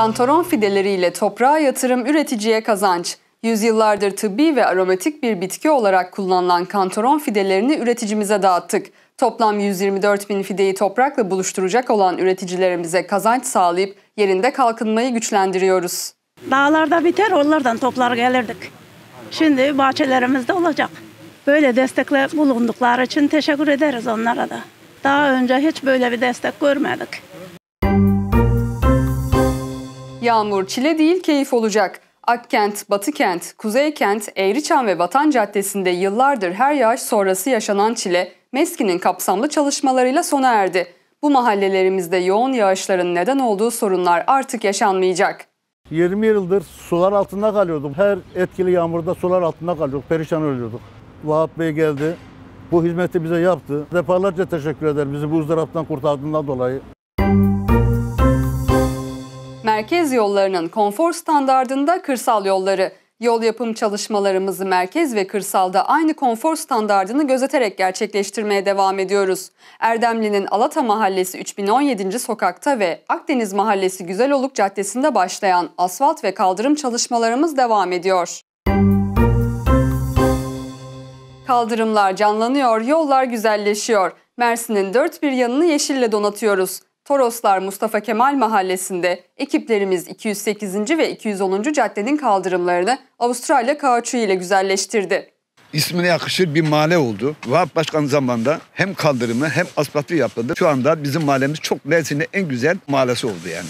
Kantaron fideleriyle toprağa yatırım üreticiye kazanç. Yüzyıllardır tıbbi ve aromatik bir bitki olarak kullanılan kantaron fidelerini üreticimize dağıttık. Toplam 124 bin fideyi toprakla buluşturacak olan üreticilerimize kazanç sağlayıp yerinde kalkınmayı güçlendiriyoruz. Dağlarda biter, oralardan toplar gelirdik. Şimdi bahçelerimizde olacak. Böyle destekle bulundukları için teşekkür ederiz onlara da. Daha önce hiç böyle bir destek görmedik. Yağmur çile değil keyif olacak. Akkent, Batıkent, Kuzeykent, Eğriçam ve Vatan Caddesi'nde yıllardır her yağış sonrası yaşanan çile MESKİ'nin kapsamlı çalışmalarıyla sona erdi. Bu mahallelerimizde yoğun yağışların neden olduğu sorunlar artık yaşanmayacak. 20 yıldır sular altında kalıyorduk. Her etkili yağmurda sular altında kalıyorduk. Perişan oluyorduk. Vahap Bey geldi. Bu hizmeti bize yaptı. Defalarca teşekkür eder bizi bu ızdıraptan kurtardığından dolayı. Merkez yollarının konfor standardında kırsal yolları. Yol yapım çalışmalarımızı merkez ve kırsalda aynı konfor standardını gözeterek gerçekleştirmeye devam ediyoruz. Erdemli'nin Alata Mahallesi 3017. sokakta ve Akdeniz Mahallesi Güzeloluk Caddesi'nde başlayan asfalt ve kaldırım çalışmalarımız devam ediyor. Kaldırımlar canlanıyor, yollar güzelleşiyor. Mersin'in dört bir yanını yeşille donatıyoruz. Toroslar Mustafa Kemal Mahallesi'nde ekiplerimiz 208. ve 210. caddenin kaldırımlarını Avustralya kauçuğu ile güzelleştirdi. İsmine yakışır bir mahalle oldu. Vahap Başkan zamanında hem kaldırımı hem asfaltı yapıldı. Şu anda bizim mahallemiz çok Mersin'in en güzel mahallesi oldu yani.